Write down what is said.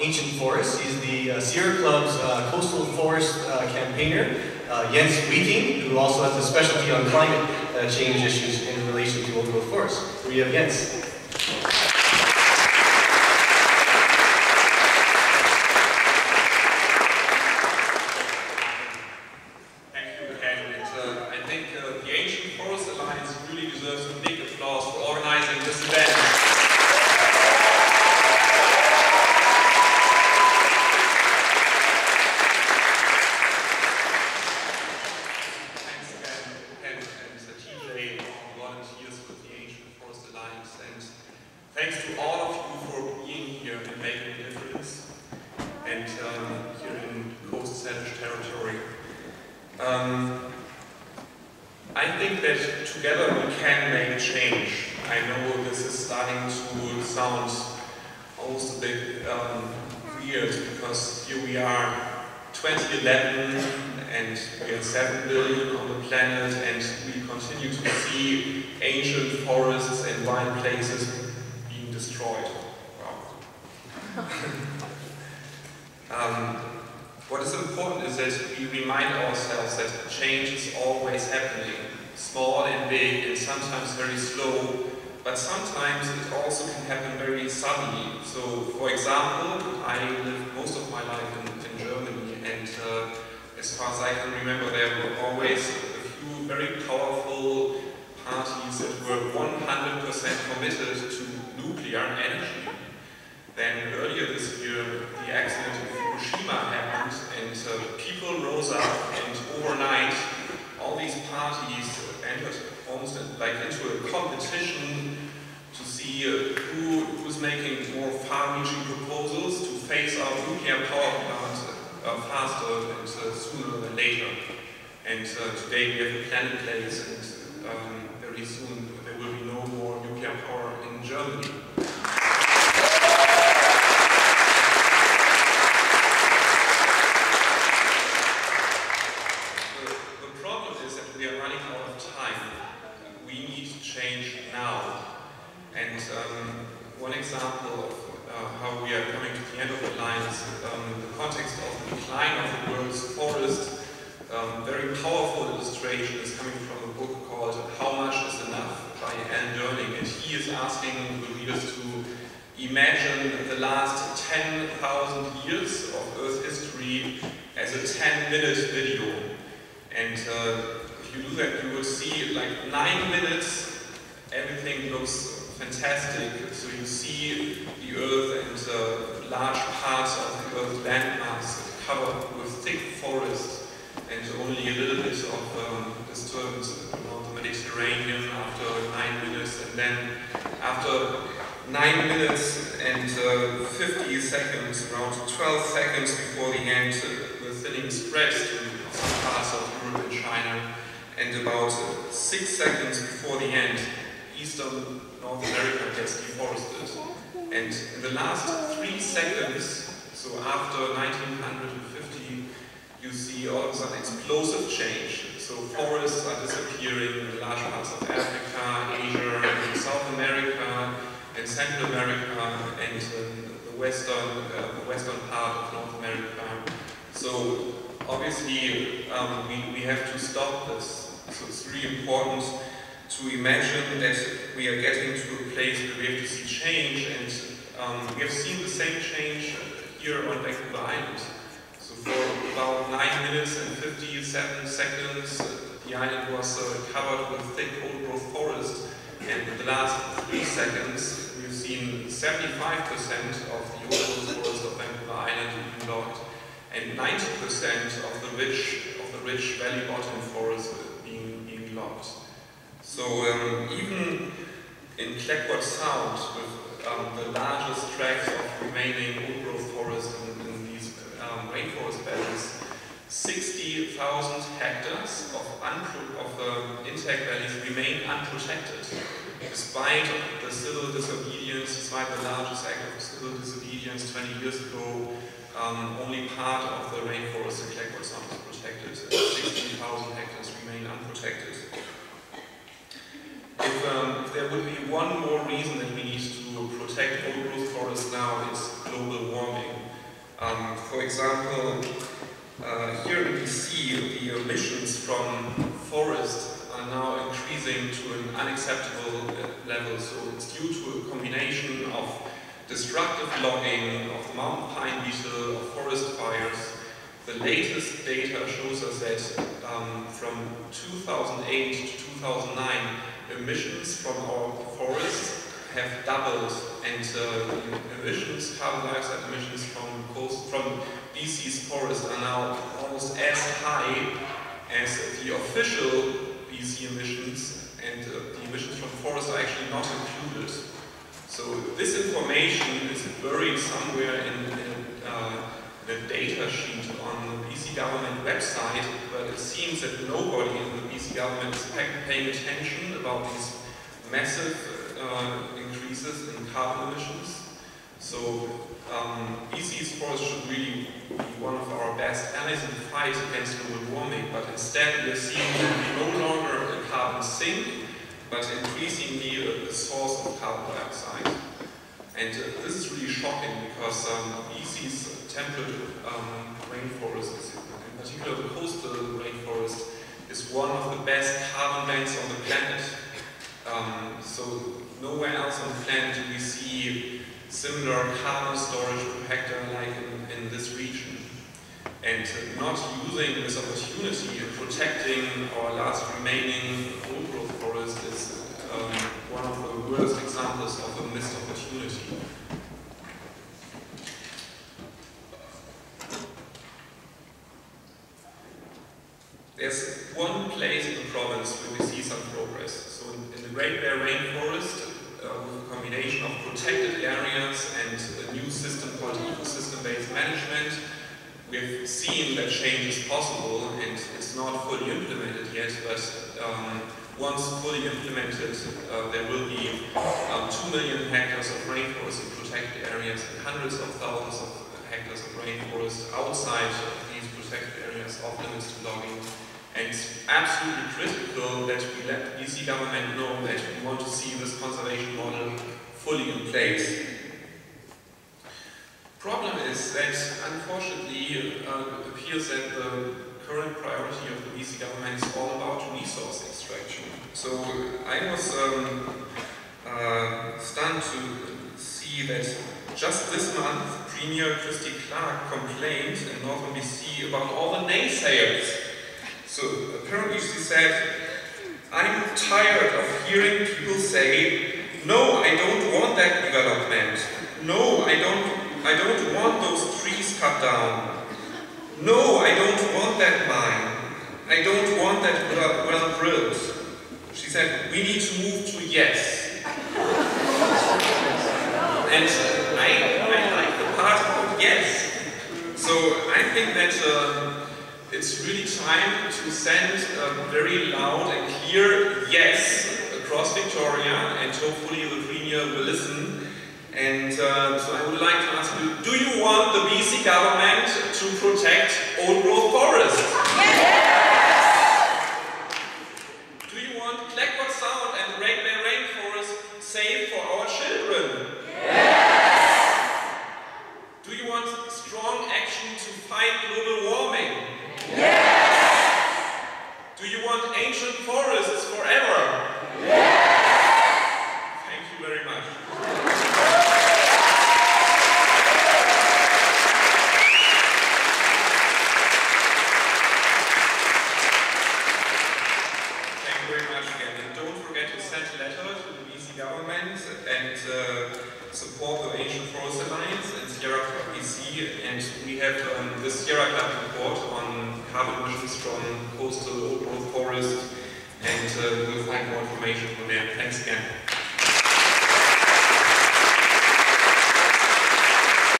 Ancient Forest. He's the uh, Sierra Club's uh, Coastal Forest uh, campaigner, uh, Jens Wieting, who also has a specialty on climate uh, change issues in relation to old growth forests. We have Jens. that together we can make change. I know this is starting to sound almost a bit um, weird because here we are 2011 and we are 7 billion on the planet and we continue to see ancient forests and wild places being destroyed. Wow. um, what is important is that we remind ourselves that change is always happening small and big and sometimes very slow, but sometimes it also can happen very suddenly. So, for example, I lived most of my life in, in Germany, and uh, as far as I can remember, there were always a few very powerful parties that were 100% committed to nuclear energy. Then earlier this year, the accident faster and sooner than later. And today we have a plan in place and um, very soon there will be no more nuclear power in Germany. change now. And um, one example of uh, how we are coming to the end of the lines, um, the context of the decline of the world's forest, um, very powerful illustration is coming from a book called How Much is Enough by Alan Durning, and he is asking the readers to imagine the last 10,000 years of Earth history as a 10-minute video. And uh, if you do that, you will see like nine minutes, everything looks fantastic. So you see only a little bit of um, disturbance around uh, the Mediterranean after nine minutes, and then after nine minutes and uh, 50 seconds, around 12 seconds before the end, uh, the thinning spreads to some parts of Europe and China, and about six seconds before the end, eastern North America gets deforested. And in the last three seconds, so after 1950 you see all of a sudden explosive change. So forests are disappearing in large parts of Africa, Asia, South America, and Central America, and uh, the western uh, the western part of North America. So obviously um, we, we have to stop this. So it's really important to imagine that we are getting to a place where we have to see change, and um, we have seen the same change here on Vancouver Island for about 9 minutes and 57 seconds, uh, the island was uh, covered with thick old growth forest. And in the last three seconds, we've seen 75% of the old growth forest of Vancouver Island being logged, and 90% of the rich of the rich valley bottom forest uh, being being logged. So um, even in Clayoquot Sound, with um, the largest tracts of remaining 60,000 hectares of, of the intact valleys remain unprotected, despite the civil disobedience, despite the largest act of civil disobedience 20 years ago, um, only part of the rainforest in Clayoquot protected, 60,000 hectares remain unprotected. If, um, if, there would be one more reason that we need to protect old growth forests now, it's global warming. Um, for example, from forest are now increasing to an unacceptable uh, level. So it's due to a combination of destructive logging of mountain pine beetle, of forest fires. The latest data shows us that um, from 2008 to 2009, emissions from our forests have doubled and uh, emissions, carbon dioxide emissions from coast, from BC's forest are now almost as high as the official BC emissions and uh, the emissions from forests are actually not included. So this information is buried somewhere in, in uh, the data sheet on the BC government website, but it seems that nobody in the BC government is paying attention about these massive uh, increases in carbon emissions. So um, BC's forest should really be one of our best allies in the fight against global warming, but instead we are seeing them no longer a carbon sink, but increasingly a, source of carbon dioxide. And uh, this is really shocking because um, BC's temperate um, rainforest, in particular the coastal rainforest, is one of the best carbon banks on the planet. Um, so nowhere else on the planet do we see similar carbon storage per hectare like in, in this region. And not using this opportunity and protecting our last remaining old growth forest is um, one of the worst examples of a missed opportunity. There's one place in the province where we see some progress. So in, in the Great Bear Rainforest, uh, with a combination of protected areas and a new system called ecosystem-based management, we've seen that change is possible and it's not fully implemented yet, but um, once fully implemented, uh, there will be um, 2 million hectares of rainforest in protected areas and hundreds of thousands of hectares of rainforest outside of these protected areas off limits to logging. And it's absolutely critical that we let the BC government know that we want to see this conservation model fully in place. Problem is that, unfortunately, uh, it appears that the current priority of the BC government is all about resource extraction. So I was um, uh, stunned to see that just this month, Premier Christy Clark complained in northern BC about all the naysayers so apparently she said, I'm tired of hearing people say, no, I don't want that development. No, I don't, I don't want those trees cut down. No, I don't want that mine. I don't want that well, well drilled. She said, we need to move to yes. and I, I like the part of yes. So I think that uh, it's really time to send a very loud and clear yes across Victoria, and hopefully the Premier will listen. And uh, so I would like to ask you, do you want the BC government to protect old growth forests? Yes! Do you want Clayoquot Sound and the Great Bear Rainforest safe for our children? Yes! Do you want strong action to fight global warming? Yes! Do you want ancient forests forever? Yes! Thank you very much. Thank you very much again. And don't forget to send a letter to the BC government and uh, support the Ancient Forest Alliance and Sierra Club BC. And we have um, the Sierra Club report on carbon emissions from coastal old growth forest, and uh, we'll find more information from there. Thanks again.